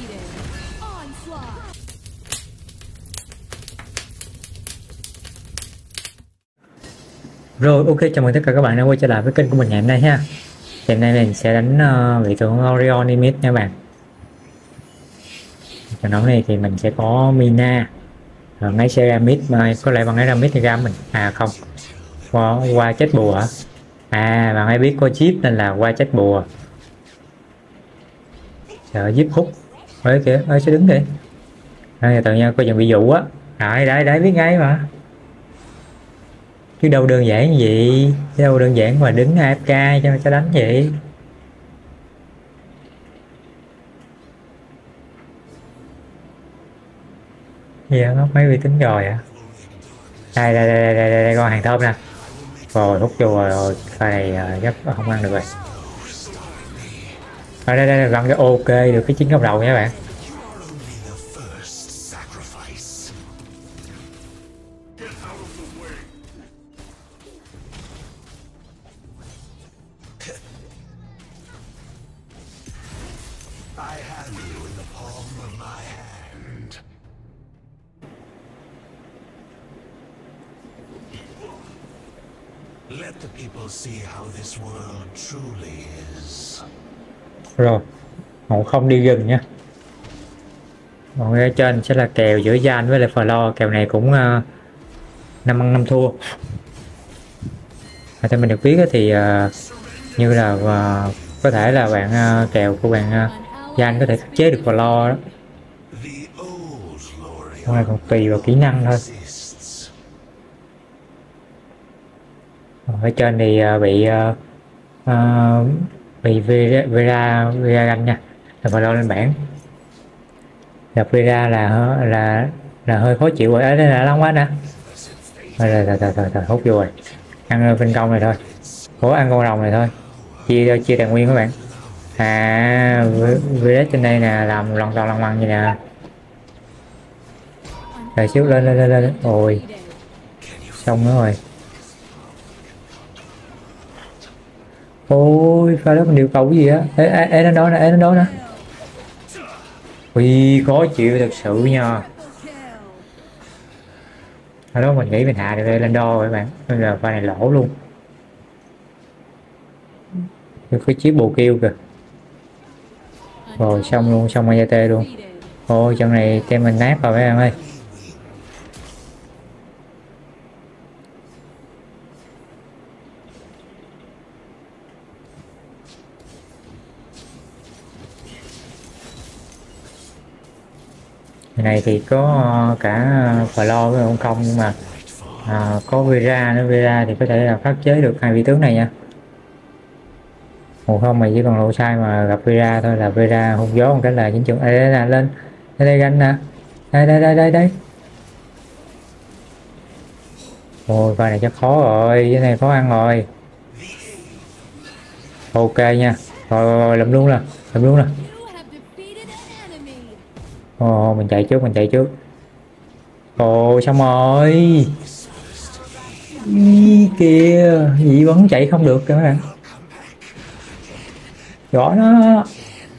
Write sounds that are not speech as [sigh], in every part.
defeated. Onslaught. Rồi ok chào mừng tất cả các bạn đã quay trở lại với kênh của mình ngày hôm nay ha Thì hôm nay mình sẽ đánh uh, vị tướng Orion Limit nha bạn Trận đấu này thì mình sẽ có Mina ờ, rồi xe Ceramid mà có lẽ bằng Ceramid thì ra mình À không qua, qua chết bùa hả? À bạn ấy biết có chip nên là qua chết bùa Sợ giúp hút Ơi kìa, ơi sẽ đứng đi Ai tự nhiên coi chừng bị dụ á. Đấy, đấy, đấy biết ngay mà. Chứ đâu đơn giản gì. Chứ đâu đơn giản mà đứng AFK cho cho đánh vậy. Gì nó mấy vi tính rồi à? Đây đây đây đây đây, đây, đây con hàng thơm nè. Rồi hút vô rồi rồi pha này uh, chắc không ăn được rồi ở đây đây gần cái ok được cái chín góc đầu nha bạn Let the people see how this world truly is rồi ngộ không đi gần nha còn ở trên sẽ là kèo giữa gian với lại lo. Kèo này cũng uh, năm ăn năm thua. À, theo mình được biết thì uh, như là uh, có thể là bạn uh, kèo của bạn uh, gian có thể khắc chế được lo đó. The này còn tùy vào kỹ năng thôi. Ở trên thì uh, bị uh, uh, bị Vera Vera Vera ganh nha. Là lo lên bảng. Gặp Vera là là là hơi khó chịu rồi. Đấy là lắm quá nè. Thôi rồi rồi rồi rồi, rồi hút vô rồi. Ăn ờ, phân công này thôi. Cố ăn con rồng này thôi. Chia chia tài nguyên các bạn. À Vera trên đây nè làm lòng toàn lòng măng như nè. Rồi xíu lên lên lên lên. Ôi. Xong nữa rồi. Ôi pha đó mình điều cầu cái gì á? Ê, ê, ê nó đó nè ê nó đó nè. Ui khó chịu thật sự nha. Hồi đó mình nghĩ mình hạ được lên đo rồi các bạn. Bây giờ pha này lỗ luôn. Được cái chiếc bồ kêu kìa. Rồi xong luôn xong Ayate luôn. Ôi chân này tem mình nát rồi mấy bạn ơi. Này thì có ờ, cả lo với ông không nhưng mà à, có Vera nữa. Vera thì có thể là khắc chế được hai vị tướng này nha. Một không mà chỉ còn lộ sai mà gặp Vera thôi là Vera hung gió một cái là chính trường đây, là lên. Đây đây ganh nè. Đây đây đây đây đây. Ôi pha này chắc khó rồi. Cái này khó ăn rồi. Ok nha. Rồi, rồi, rồi làm luôn nè. Làm luôn nè. Ồ, mình chạy trước, mình chạy trước. Ồ, xong rồi. Ý, kìa, gì vẫn chạy không được kìa các bạn. Gõ nó.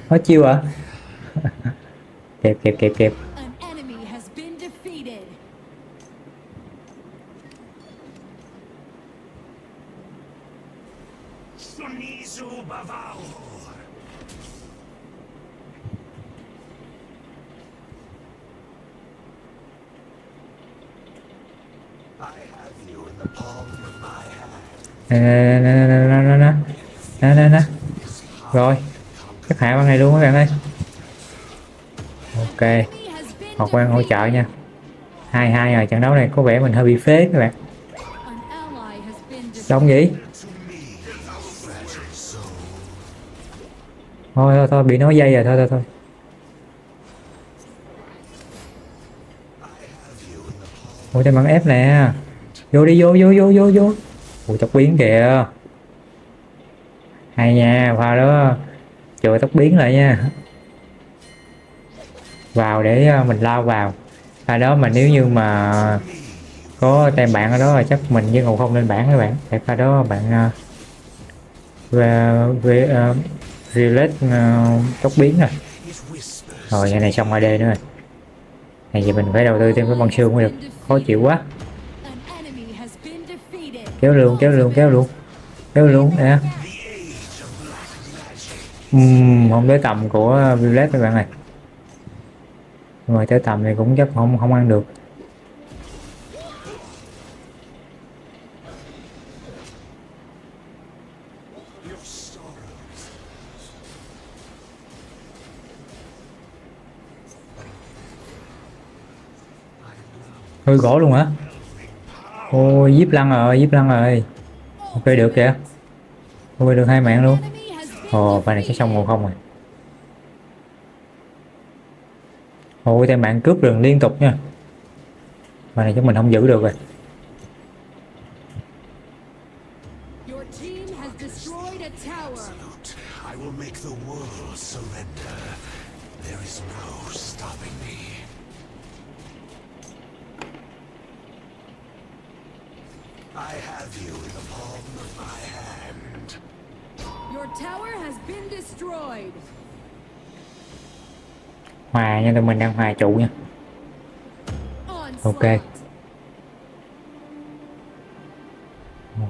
Nó chiêu à? [laughs] kẹp, kẹp, kẹp, kẹp. Sunizu Bavao. I have you in the palm of my hand. Nè, nè, nè, nè, nè, nè, nè. Nè, nè. Rồi. Chắc hạ ban này luôn các bạn ơi. Ok. Enemy Học quan hỗ trợ nha. hai hai rồi trận đấu này có vẻ mình hơi bị phế các bạn. An gì? Thôi thôi thôi bị nói dây rồi thôi thôi thôi. Ủa đây bằng ép nè. Vô đi vô vô vô vô vô. Ủa tóc biến kìa. Hay nha, pha đó chừa tóc biến lại nha. Vào để ờ, mình lao vào. Pha đó mà nếu như mà có tem bạn ở đó là chắc mình với ngầu không lên bảng các bạn. Để pha đó bạn ờ, về về ờ, uh, relate uh, tóc biến rồi rồi ngày này xong AD nữa rồi này giờ mình phải đầu tư thêm cái băng xương mới được khó chịu quá kéo luôn kéo luôn kéo luôn. Kéo luôn, nè. The không tới tầm của Violet các bạn này mà tới tầm này cũng chắc không không ăn được. Hơi gỗ luôn hả? Ôi díp lăn rồi díp lăn rồi. Ok, được kìa. Ok, được hai mạng luôn. Ồ bài này sẽ xong ngộ không rồi ôi, tay mạng cướp rừng liên tục nha. Bài này chúng mình không giữ được rồi. Hòa nha tụi mình đang hòa trụ nha. Onslaught.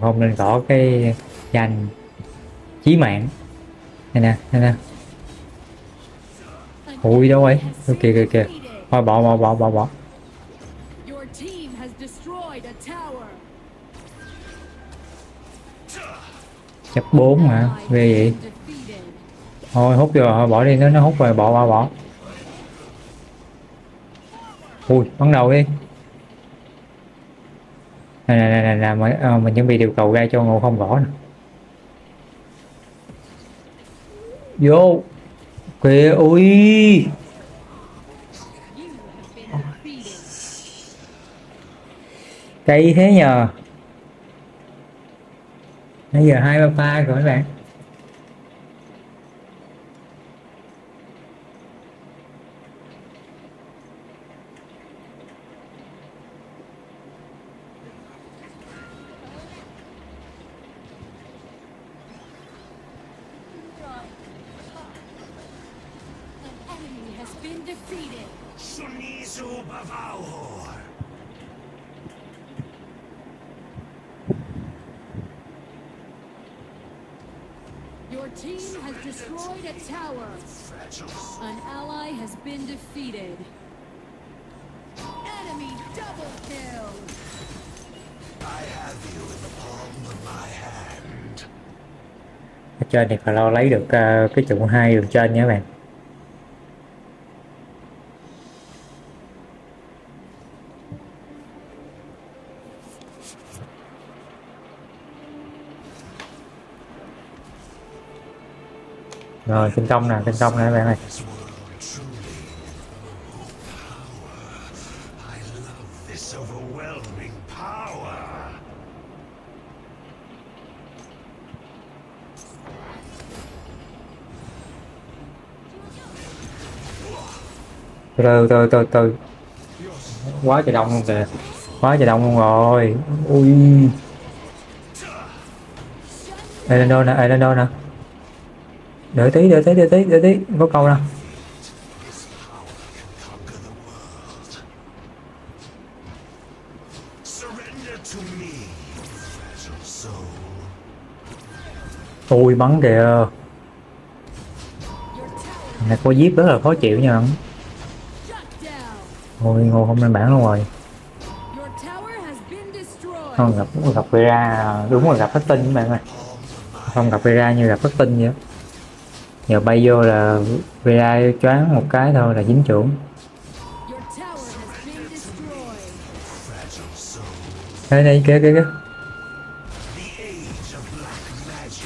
không nên gõ cái danh chí mạng. Đây nè đây nè. Ui đâu Ôi, kìa kìa kìa. thôi bỏ bỏ bỏ bỏ bỏ chấp bốn mà Ally ghê vậy thôi hút rồi bỏ đi nó nó hút rồi bỏ bỏ bỏ. Ui bắn đầu đi. Nè nè nè nè, mình, ờ, mình chuẩn bị điều cầu ra cho ngộ không gõ nè. Vô. Kìa ui. Cây thế nhờ. Nãy giờ hai ba ba rồi các bạn An enemy has been defeated. Sunizu Bavaur. Your team has destroyed a tower. An ally has been defeated. Enemy double kill. I have you in the palm of my hand. ở trên thì phải lo lấy được ờ, cái trụ hai đường trên nha các bạn rồi trên trong nè trên trong nè, các bạn này từ từ từ từ quá trời đông luôn kìa. Quá trời đông luôn rồi. Ui. Ai lên đâu nè ai lên đâu nè đợi tí đợi tí đợi tí đợi tí. Có câu đâu. Ui bắn kìa. Này có giết rất là khó chịu nha. Shut ngồi ôi ngô không lên bảng luôn rồi. Không, gặp gặp Vera. Đúng là gặp hết tinh, các bạn ơi. Không gặp Vera như gặp hết tinh vậy giờ bay vô là Vera choáng một cái thôi là dính trưởng đây đây kia kia kia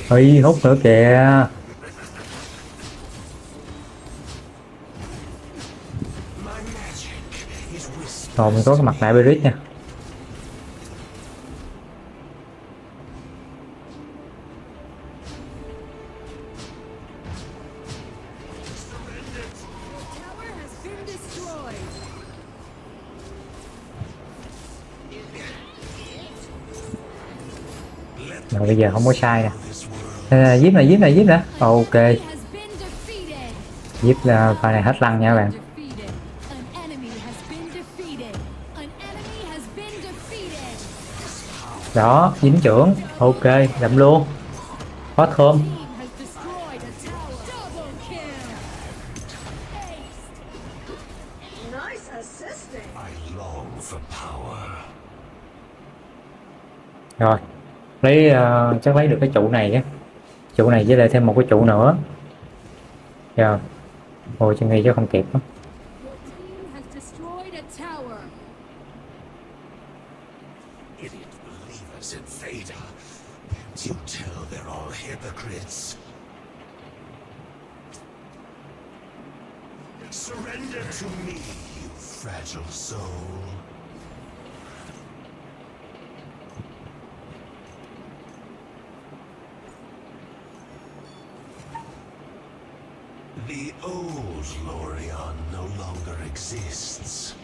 ơi hút nữa kìa. Rồi mình có cái mặt nạ Berit nha bây giờ không có sai nè. This world Nè, nè, giết nè giết giết ok. Giếp là giết pha này hết lăng nha các bạn. Đó dính trưởng. Ok đậm luôn. Hot thơm rồi lấy uh, chắc lấy được cái trụ này á. Trụ này với lại thêm một cái trụ nữa. Dạ. Rồi ngồi chân nghi chứ không kịp đó. Surrender to me, you fragile soul. The old Lorion no longer exists.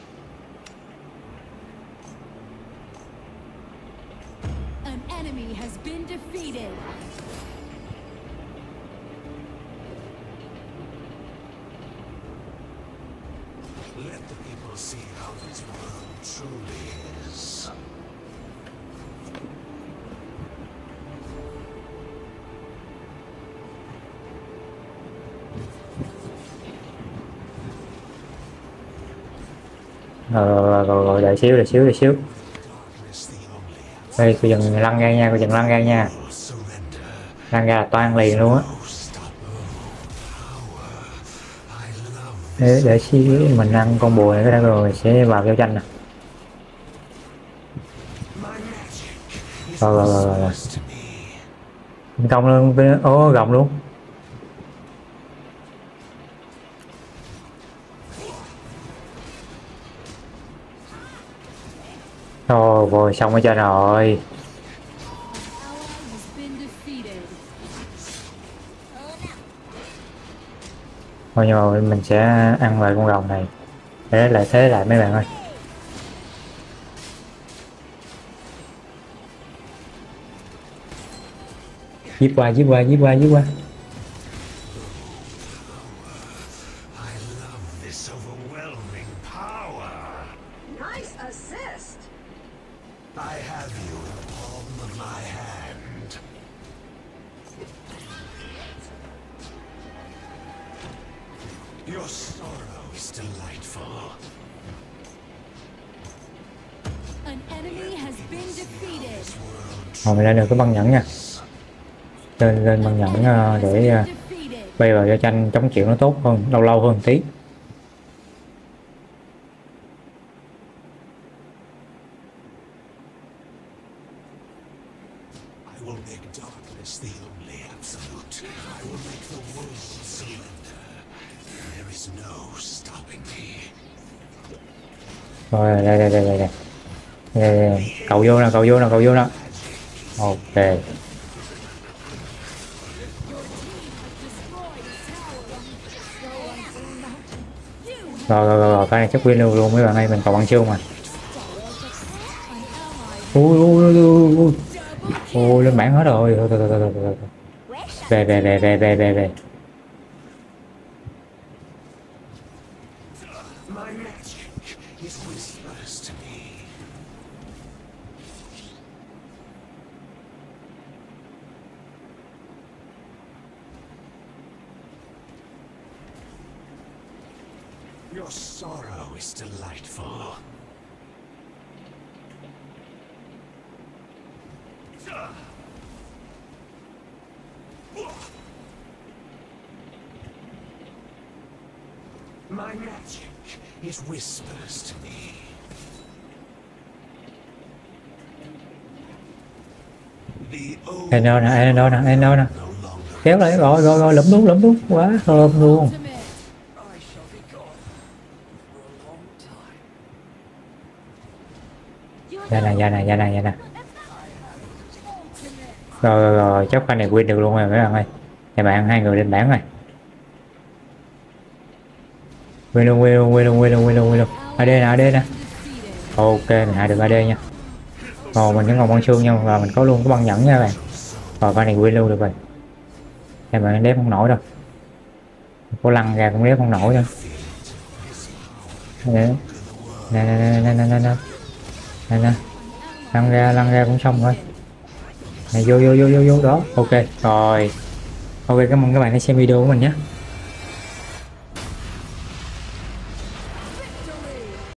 An enemy has been defeated. Let the people see how this world truly is. Ờ, rồi rồi rồi, rồi đợi xíu đợi xíu đợi xíu. Đây cô dừng lăn ra nha cô dừng lăn ra nha. Lăn ra là toan liền luôn á. Để để xíu mình ăn con bùa này cái đã rồi sẽ vào giao tranh nè. Rồi, rồi, rồi, rồi, rồi. công luôn ô gồng luôn. Ồ, rồi xong ở cho rồi. Thôi nhưng mà mình sẽ ăn lại con rồng này. Để lại thế lại mấy bạn ơi. Giết qua, giết qua, giết qua, giết qua. Lên được cái băng nhẫn nha Lên, lên băng nhẫn ờ, để Defeated. bay vào giao tranh chống chịu nó tốt hơn, lâu lâu hơn tí. Rồi đây đây đây đây đây đây, đây, đây. Cậu vô nè, cậu vô nè, cậu vô nè Ok rồi rồi rồi, rồi. cái này chắc win luôn luôn mấy bạn ơi mình còn bằng siêu mà ui ui ui ui ui lên bảng hết rồi thôi thôi thôi thôi thôi. về về về về về về về My magic is whispers to me. Your sorrow is delightful. My magic is whispers to me. Ê, đâu nè ê, đâu nè ê, đâu nè kéo lại rồi rồi rồi lụm đúng lụm đúng quá thơm luôn ra dạ nè dạ nè dạ nè dạ nè rồi rồi rồi chắc pha này win được luôn rồi, mấy bạn ơi. Nhà bạn hai người lên bảng rồi. Win luôn win luôn win luôn win luôn win luôn win luôn. AD nè AD nè. Ok, mình hạ được AD nha. Rồi, mình vẫn còn băng xương nha, và mình có luôn cái băng nhẫn nha các bạn. Rồi con này win luôn được rồi. Nhà bạn đếm không nổi đâu. Cô lăn ra cũng đếm không nổi nữa nè nè nè nè nè nè nè nè nè. Lăn ra lăn ra cũng xong thôi này, vô vô vô vô vô, đó. Ok. Rồi. Ok, cảm ơn các bạn đã xem video của mình nhé.